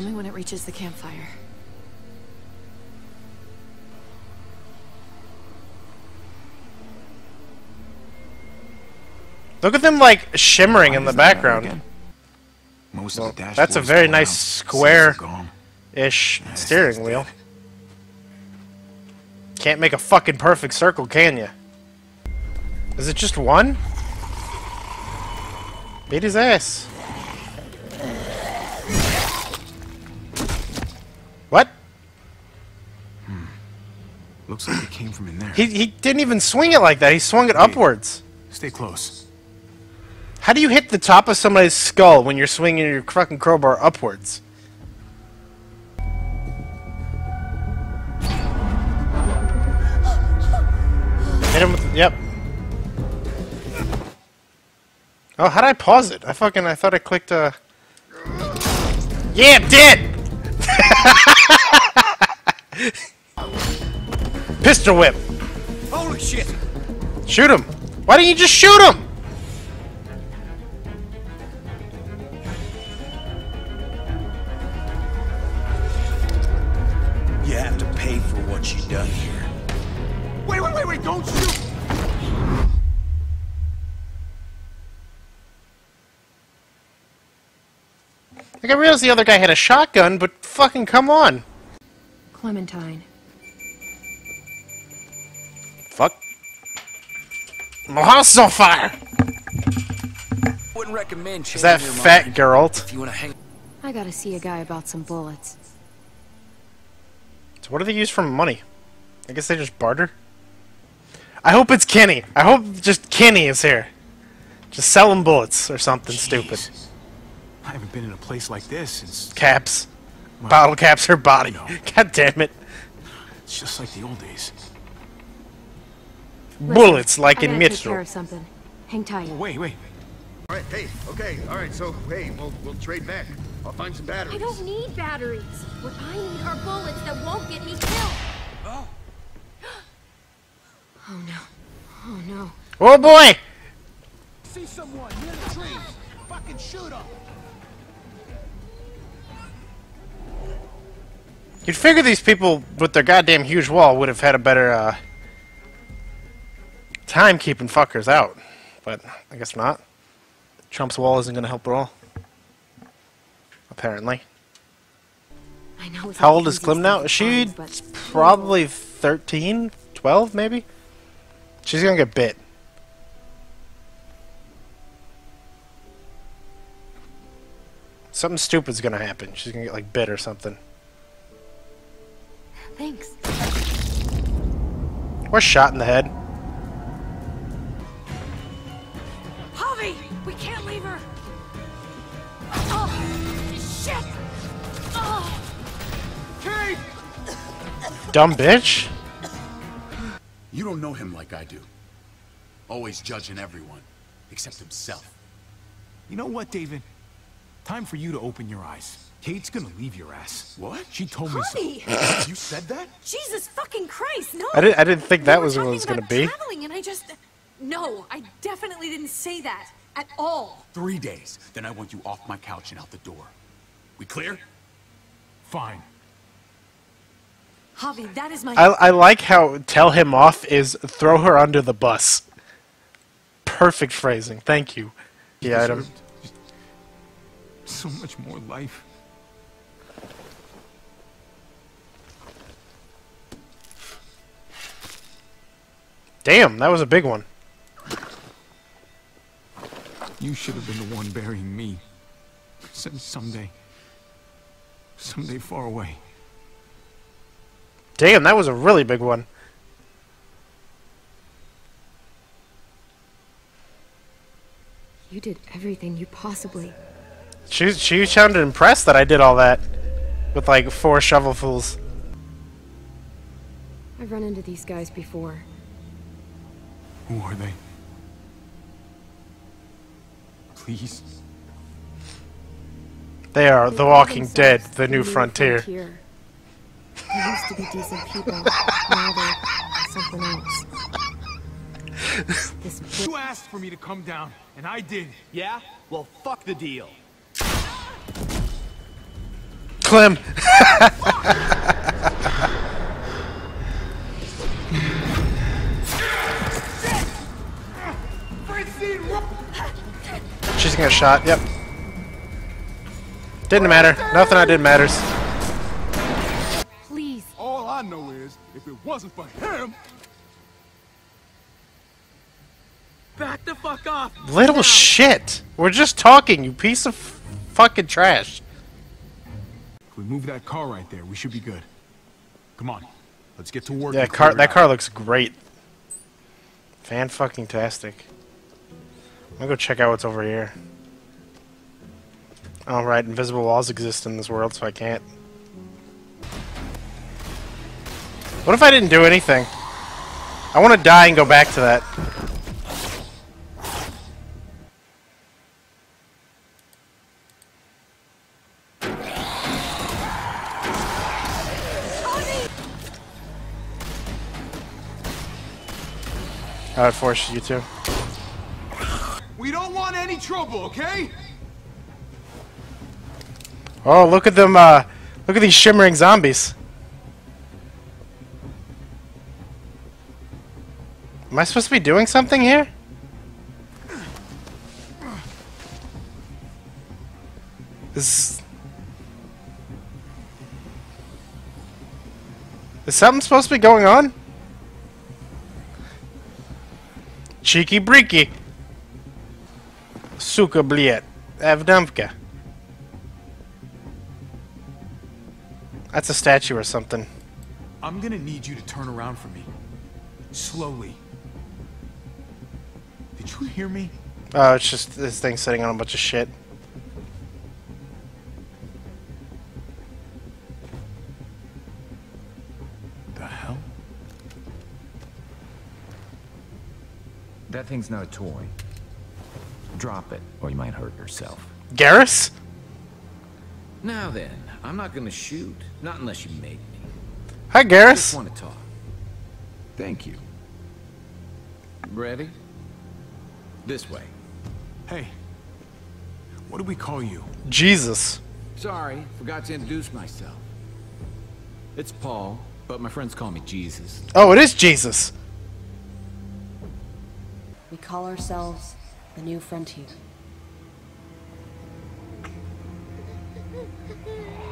Tell me when it reaches the campfire. Look at them like shimmering in the Why isn't that out background. Most Well, of the that's a very nice square- Seats are gone. Ish This steering wheel. Can't make a fucking perfect circle, can you? Is it just one? Beat his ass. Looks like it came from in there. He he didn't even swing it like that. He swung it upwards. Stay close. How do you hit the top of somebody's skull when you're swinging your fucking crowbar upwards? Hit him with. Yep. Oh, how'd I pause it? I fucking. I thought I clicked. Uh... Yeah, it did! Pistol whip! Holy shit! Shoot him! Why didn't you just shoot him? You have to pay for what you done here. Wait, wait, wait, wait, don't shoot! Like, I realized the other guy had a shotgun, but fucking come on. Clementine. Fuck. My house is on fire! Wouldn't recommend Is that fat mind. Geralt? If you wanna hang I gotta see a guy about some bullets. So what do they use for money? I guess they just barter? I hope it's Kenny. I hope just Kenny is here. Just sell him bullets or something stupid. I haven't been in a place like this since. Caps. Bottle caps her body. No. God damn it. It's just like the old days. Listen, Bullets like in gotta Mitchell. something. Hang tight. Oh, wait, wait. All right, hey, okay, all right, so, hey, we'll, we'll trade back. I'll find some batteries. I don't need batteries. What I need are bullets that won't get me killed. Oh no. Oh no. Oh boy! See someone near the trees. Fucking shoot them. You'd figure these people with their goddamn huge wall would have had a better uh, time keeping fuckers out. But I guess not. Trump's wall isn't going to help at all. Apparently. I know How old is Clem now? thing to She find, but probably 13, 12 maybe? She's going to get bit. Something stupid's going to happen. She's going to get like bit or something. Thanks. Or shot in the head. We can't leave her. Oh, shit. Oh, Kate! Dumb bitch. You don't know him like I do. Always judging everyone, except himself. You know what, David? Time for you to open your eyes. Kate's gonna leave your ass. What? She told me so. You said that? Jesus fucking Christ, no! I didn't, I didn't think We that were was what it was going to about be. Traveling, and I just. No, I definitely didn't say that at all. Three days. Then I want you off my couch and out the door. We clear? Fine. Javi, that is my. I, I like how tell him off is throw her under the bus. Perfect phrasing. Thank you. The item. Deserved So much more life. Damn, that was a big one. You should have been the one burying me. Since someday. Someday far away. Damn, that was a really big one. You did everything you possibly. She she sounded impressed that I did all that with like four shovelfuls. I've run into these guys before. Who are they? Please. They are They The Walking Dead, the new frontier. They used to be decent people. now they're something else. This bi- You asked for me to come down, and I did. Yeah? Well, fuck the deal. Clem! She's gonna shot, yep. Didn't matter. Nothing I did matters. Please. All I know is, if it wasn't for him... Back the fuck off! Little shit! We're just talking, you piece of fucking trash. If we move that car right there, we should be good. Come on, let's get to work. Yeah, car. That out. car looks great. Fan gonna go check out what's over here. All right, invisible walls exist in this world, so I can't. What if I didn't do anything? I want to die and go back to that. I would force you to. We don't want any trouble, okay? Oh, look at them, uh, look at these shimmering zombies. Am I supposed to be doing something here? Is... Is something supposed to be going on? Cheeky breaky. Bliet. Evdamka. That's a statue or something. I'm gonna need you to turn around for me. Slowly. Did you hear me? Oh, it's just this thing sitting on a bunch of shit. The hell? That thing's not a toy. Drop it, or you might hurt yourself. Garrus? Now then, I'm not gonna shoot. Not unless you make me. Hi, Garrus. I Just Garrus. want to talk. Thank you. Ready? This way. Hey. What do we call you? Jesus. Sorry, forgot to introduce myself. It's Paul, but my friends call me Jesus. Oh, it is Jesus. We call ourselves the New Frontier.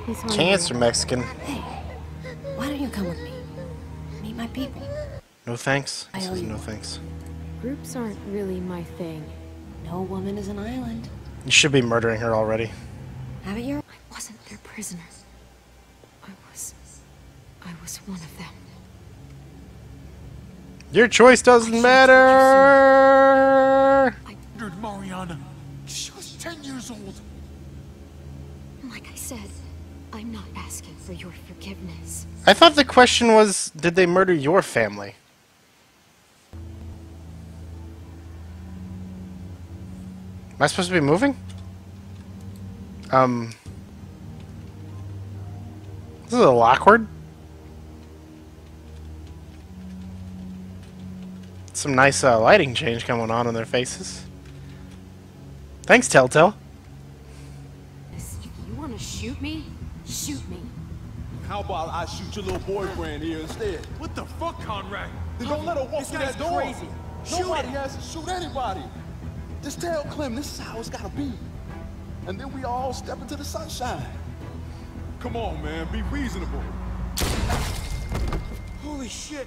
He's hungry. Cancer Mexican. Why don't you come with me? Meet my people. No thanks. I This owe you no one. thanks. Groups aren't really my thing. No woman is an island. You should be murdering her already. Have it your I wasn't their prisoner. I was. I was one of them. Your choice doesn't matter. You're She was 10 years old. Like I said, I'm not asking for your forgiveness. I thought the question was, did they murder your family? Am I supposed to be moving? Um. This is a little awkward. Some nice uh, lighting change going on in their faces. Thanks, Telltale. If you want to shoot me, shoot me. How about I shoot your little boyfriend here instead? What the fuck, Conrad? Then don't let her walk This through guy's that door. crazy. Shoot Nobody him. has to shoot anybody. Just tell Clem this is how it's gotta be. And then we all step into the sunshine. Come on, man. Be reasonable. Holy shit.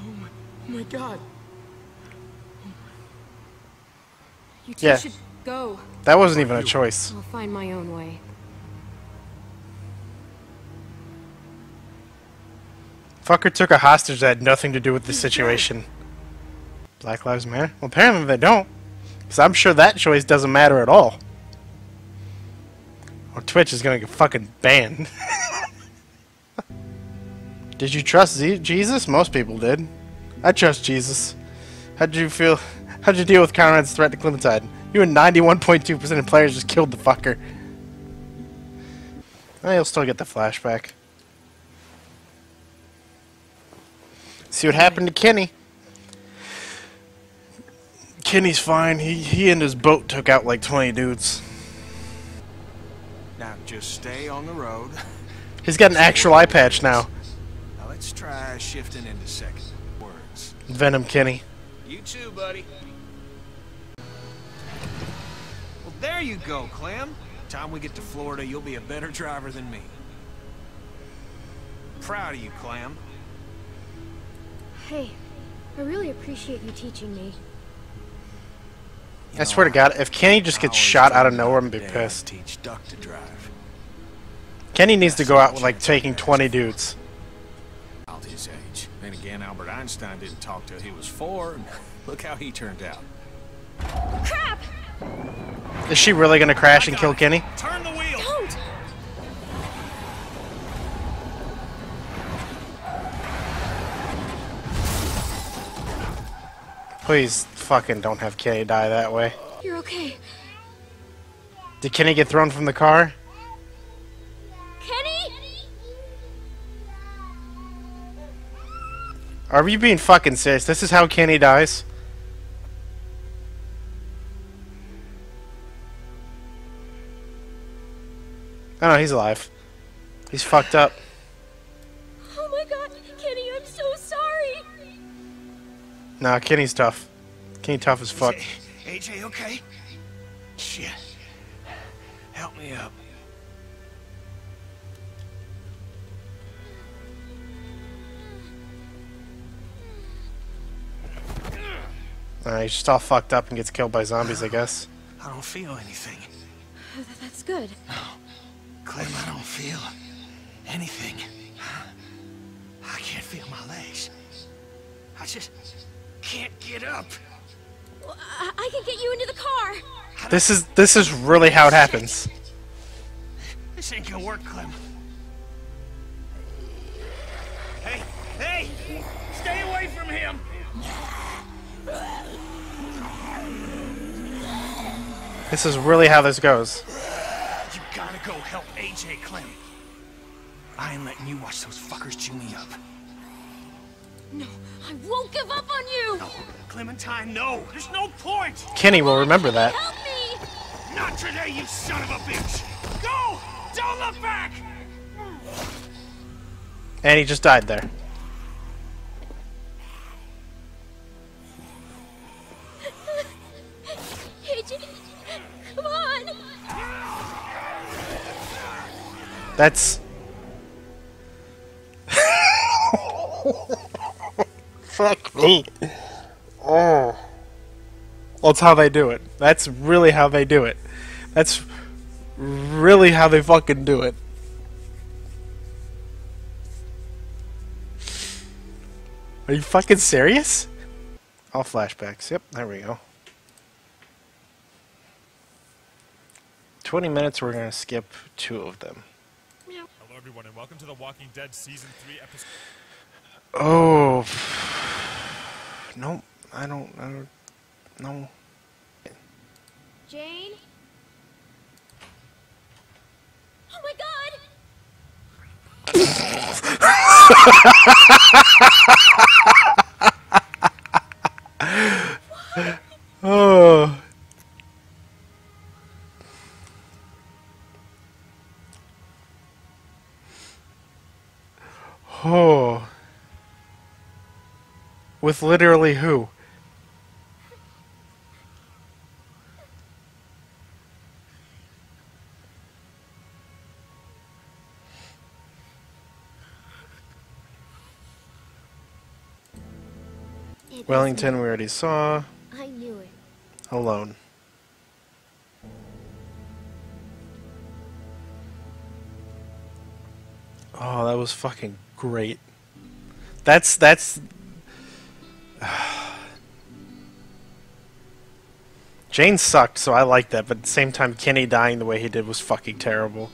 Oh my, oh my god. You two Yeah. should go. That wasn't even a choice. I'll find my own way. Fucker took a hostage that had nothing to do with the situation. Black Lives Matter? Well, apparently they don't. Because I'm sure that choice doesn't matter at all. Or Twitch is gonna get fucking banned. did you trust Z- Jesus? Most people did. I trust Jesus. How'd you feel? How'd you deal with Conrad's threat to Clementine? You and 91.2% of players just killed the fucker. You'll still get the flashback. See what happened to Kenny. Kenny's fine. He he and his boat took out like 20 dudes. Now just stay on the road. He's got an actual eye patch now. Now let's try shifting into second words. Venom Kenny. You too, buddy. There you go, Clem. Time we get to Florida, you'll be a better driver than me. Proud of you, Clem. Hey, I really appreciate you teaching me. I swear to God, if Kenny just gets shot out of nowhere, I'm gonna be pissed. Teach Duck to drive. Kenny needs to go out with like taking 20 dudes. Out his age. Then again, Albert Einstein didn't talk till he was four, and look how he turned out. Crap! Is she really gonna crash and kill Kenny? Turn the wheel! Don't! Please fucking don't have Kenny die that way. You're okay. Did Kenny get thrown from the car? Kenny? Are you being fucking serious? This is how Kenny dies? Oh no, he's alive. He's fucked up. Oh my god, Kenny, I'm so sorry! Nah, Kenny's tough. Kenny tough as fuck. AJ, okay? Shit. Help me up. Uh, he's just all fucked up and gets killed by zombies, I guess. I don't feel anything. That's good. Clem, I don't feel anything. I can't feel my legs. I just can't get up. Well, I, I can get you into the car! This is this is really how it happens. This ain't gonna work, Clem. Hey, hey! Stay away from him! This is really how this goes. You gotta go help AJ, Clem. I ain't letting you watch those fuckers chew me up. No, I won't give up on you! No, Clementine, no! There's no point! Kenny will remember that. Help me! Not today, you son of a bitch! Go! Don't look back! And he just died there. That's Fuck me. Oh. That's how they do it. That's really how they do it. That's really how they fucking do it. Are you fucking serious? All flashbacks. Yep, there we go. 20 minutes, we're gonna skip two of them. Hello, everyone, and welcome to The Walking Dead Season 3, Episode... Oh. No, I don't. I don't. No. Jane? Oh my god! Oh. With literally who? It Wellington, we already saw. I knew it. Alone. Oh, that was fucking great. That's that's Jane sucked, so I like that, but at the same time Kenny dying the way he did was fucking terrible.